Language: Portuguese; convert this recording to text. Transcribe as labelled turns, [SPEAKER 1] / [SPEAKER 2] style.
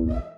[SPEAKER 1] Música